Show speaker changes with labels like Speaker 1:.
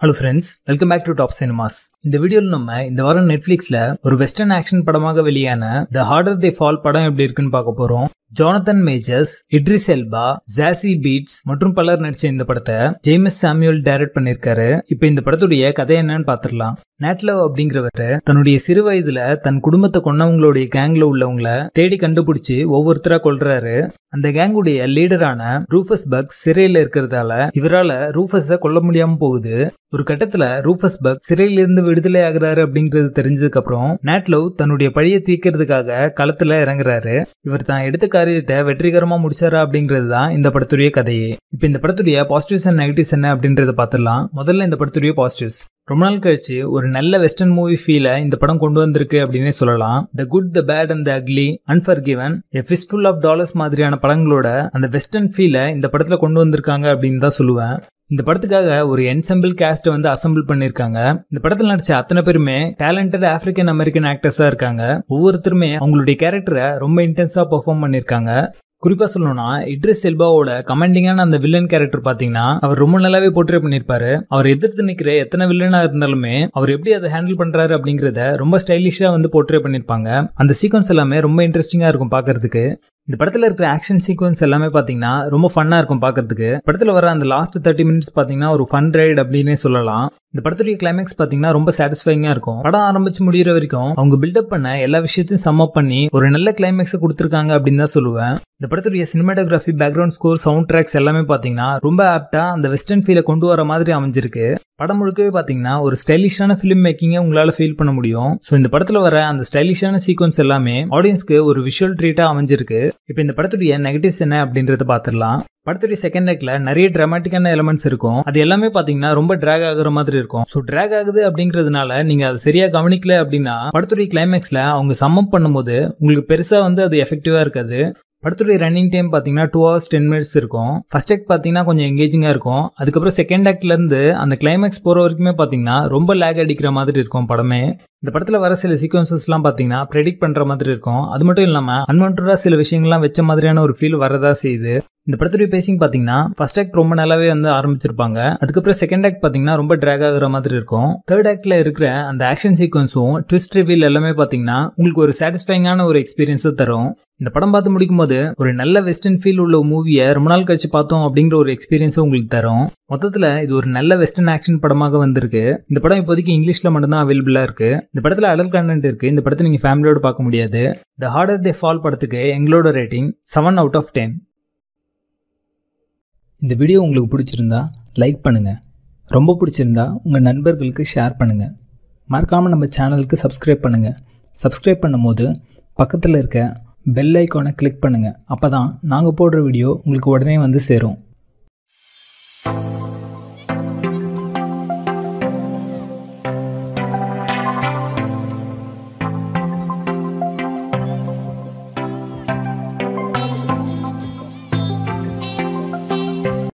Speaker 1: Hello friends welcome back to Top Cinemas இந்த வீடியோவில் நம்ம இந்த வாரம் நெட்ஃபிளிக்ஸ்ல ஒரு வெஸ்டர்ன் ஆக்ஷன் படமாக வெளியான த ஹார்டர் தே ஃபால் படம் எப்படி இருக்குன்னு பார்க்க போறோம். Jonathan Majors Idris Elba Zazie Beetz மற்றும் பலர் நடிச்ச இந்த படத்தை ஜேமஸ் சாமியூல் டைரக்ட் பண்ணிருக்காரு. இப்போ இந்த படத்துடைய கதை என்னன்னு பாத்துடலாம் நேட்லவ் அப்படிங்கிறவர் தன்னுடைய சிறு வயதுல தன் குடும்பத்தை கொன்னவங்களுடைய கேங்ல உள்ளவங்கள தேடி கண்டுபிடிச்சு ஒவ்வொருத்தரா கொள்றாரு அந்த கேங்குடைய லீடரான ரூஃபஸ் பக் சிறையில இருக்கிறதால இவரால ரூஃபஸ கொல்ல முடியாம போகுது. ஒரு கட்டத்துல ரூஃபஸ் பக் சிறையில இருந்து விடுதலை ஆகுறாரு அப்படிங்கிறது தெரிஞ்சதுக்கு அப்புறம் நேட்லவ் தன்னுடைய பழியை தீர்க்கிறதுக்காக களத்துல இறங்குறாரு. இவர் தான் எடுத்த காரியத்தை வெற்றிகரமா முடிச்சாரா அப்படிங்கிறது தான் இந்த படத்துடைய கதையே. இப்ப இந்த படத்துடைய பாசிட்டிவ்ஸ் அண்ட் நெகட்டிவ்ஸ் என்ன அப்படின்றத பார்த்துடலாம். முதல்ல இந்த படத்துடைய பாசிட்டிவ்ஸ் ரொம்ப நாள் கழிச்சு ஒரு நல்ல வெஸ்டர்ன் மூவி ஃபீலை இந்த படம் கொண்டு வந்திருக்கு அப்படின்னே சொல்லலாம். The Good the Bad and the Ugly Unforgiven a Fistful of Dollars மாதிரியான படங்களோட அந்த வெஸ்டர்ன் ஃபீலை இந்த படத்துல கொண்டு வந்திருக்காங்க அப்படின்னு தான் சொல்லுவேன். இந்த படத்துக்காக ஒரு என்சம்பிள் கேஸ்ட் வந்து அசம்பிள் பண்ணிருக்காங்க. இந்த படத்தில் நடிச்ச அத்தனை பேருமே டேலண்டட் ஆப்பிரிக்கன் அமெரிக்கன் ஆக்டர்ஸா இருக்காங்க. ஒவ்வொருத்தருமே அவங்களுடைய கேரக்டரை ரொம்ப இன்டென்ஸா பெர்ஃபார்ம் பண்ணிருக்காங்க. குறிப்பா சொல்லணும்னா இட்ரிஸ் செல்பாவோட கமெண்டிங்கான அந்த வில்லன் கேரக்டர் பாத்தீங்கன்னா அவர் ரொம்ப நல்லாவே போர்ட்ரே பண்ணிருப்பாரு. அவர் எதிர்த்து நிக்கிற எத்தனை வில்லனா இருந்தாலுமே அவர் எப்படி அதை ஹேண்டில் பண்றாரு அப்படிங்கறத ரொம்ப ஸ்டைலிஷா வந்து போர்ட்ரே பண்ணிருப்பாங்க. அந்த சீக்வன்ஸ் எல்லாமே ரொம்ப இன்ட்ரெஸ்டிங்கா இருக்கும் பாக்குறதுக்கு. இந்த படத்தில் இருக்கிற ஆக்ஷன் சீக்வன்ஸ் எல்லாமே பார்த்தீங்கன்னா ரொம்ப ஃபன்னாக இருக்கும் பார்க்கறதுக்கு படத்தில் வர அந்த லாஸ்ட் தேர்ட்டி மினிட்ஸ் பார்த்தீங்கன்னா ஒரு ஃபன் ரைட் அப்படின்னே சொல்லலாம். இந்த படத்துடைய கிளைமேக்ஸ் பார்த்தீங்கன்னா ரொம்ப சாட்டிஸ்ஃபைங்காக இருக்கும். படம் ஆரம்பிச்சு முடிகிற வரைக்கும் அவங்க பில்டப் பண்ண எல்லா விஷயத்தையும் சம்மப் பண்ணி ஒரு நல்ல கிளைமேக்ஸை கொடுத்துருக்காங்க அப்படின்னு தான் சொல்லுவேன். இந்த படத்துடைய cinematography background score sound tracks எல்லாமே பார்த்தீங்கன்னா ரொம்ப ஆப்டாக அந்த வெஸ்டர்ன் ஃபீலை கொண்டு வர மாதிரி அமைஞ்சிருக்கு. படம் முழுக்கவே பார்த்தீங்கன்னா ஒரு ஸ்டைலிஷான ஃபிலிம் மேக்கிங்கை உங்களால் ஃபீல் பண்ண முடியும். ஸோ இந்த படத்தில் வர அந்த ஸ்டைலிஷான சீக்வன்ஸ் எல்லாமே ஆடியன்ஸ்க்கு ஒரு விஷுவல் ட்ரீட்டாக அமைஞ்சிருக்கு. இப்போ இந்த படத்துடைய நெகட்டிவ்ஸ் என்ன அப்படின்றத பார்த்துடலாம் படத்துடைய செகண்ட் ஆக்ட்ல நிறைய டிராமாட்டிக்கான எலமெண்ட்ஸ் இருக்கும். அது எல்லாமே பாத்தீங்கன்னா ரொம்ப ட்ராக் ஆகுற மாதிரி இருக்கும். ஸோ டிராக் ஆகுது அப்படிங்கிறதுனால நீங்க அதை சரியா கவனிக்கல அப்படின்னா படத்துடைய கிளைமேக்ஸ்ல அவங்க சம்மப் பண்ணும்போது உங்களுக்கு பெருசா வந்து அது எஃபெக்டிவா இருக்காது. படத்துடைய ரன்னிங் டைம் பார்த்தீங்கன்னா டூ ஹவர்ஸ் டென் மினிட்ஸ் இருக்கும். ஃபர்ஸ்ட் ஆக்ட் பார்த்தீங்கன்னா கொஞ்சம் எங்கேஜிங்காக இருக்கும். அதுக்கப்புறம் செகண்ட் ஆக்ட்லேருந்து அந்த கிளைமேக்ஸ் போகிற வரைக்குமே பார்த்தீங்கன்னா ரொம்ப லேக் அடிக்கிற மாதிரி இருக்கும் படமே. இந்த படத்தில் வர சில சீக்வன்சஸ்லாம் பார்த்தீங்கன்னா ப்ரெடிக்ட் பண்ணுற மாதிரி இருக்கும். அது மட்டும் இல்லாமல் அன்வான்டாக சில விஷயங்கள்லாம் வச்ச மாதிரியான ஒரு ஃபீல் வரதா செய்யுது. இந்த படத்துடைய பேசிங் பார்த்தீங்கன்னா ஃபர்ஸ்ட் ஆக்ட் ரொம்ப நல்லாவே வந்து ஆரம்பிச்சிருப்பாங்க. அதுக்கப்புறம் செகண்ட் ஆக்ட் பார்த்தீங்கன்னா ரொம்ப ட்ராக் ஆகுற மாதிரி இருக்கும். தேர்ட் ஆக்ட்ல இருக்கிற அந்த ஆக்ஷன் சீக்வன்ஸும் ட்விஸ்ட் ரிவீல் எல்லாமே பார்த்தீங்கன்னா உங்களுக்கு ஒரு சாட்டிஸ்ஃபைங்கான ஒரு எக்ஸ்பீரியன்ஸை தரும். இந்த படம் பார்த்து முடிக்கும் போது ஒரு நல்ல வெஸ்டர்ன் ஃபீல் உள்ள மூவியை ரொம்ப நாள் கழிச்சு பார்த்தோம் அப்படிங்கிற ஒரு எக்ஸ்பீரியன்ஸை உங்களுக்கு தரும். மொத்தத்தில் இது ஒரு நல்ல வெஸ்டர்ன் ஆக்ஷன் படமாக வந்திருக்கு. இந்த படம் இப்போதைக்கு இங்கிலீஷில் மட்டும்தான் அவைலபிளாக இருக்கு. இந்த படத்தில் அடல் கண்டென்ட் இருக்கு. இந்த படத்தை நீங்கள் ஃபேமிலியோட பார்க்க முடியாது. த ஹார்டர் தே ஃபால் படத்துக்கு எங்களோட rating seven out of ten இந்த வீடியோ உங்களுக்கு பிடிச்சிருந்தா லைக் பண்ணுங்கள் ரொம்ப பிடிச்சிருந்தா உங்கள் நண்பர்களுக்கு ஷேர் பண்ணுங்கள் மறக்காமல் நம்ம சேனலுக்கு சப்ஸ்கிரைப் பண்ணுங்கள் சப்ஸ்கிரைப் பண்ணும்போது பக்கத்தில் இருக்க பெல் ஐக்கானை கிளிக் பண்ணுங்கள் அப்போ தான் நாங்கள் போடுற வீடியோ உங்களுக்கு உடனே வந்து சேரும்.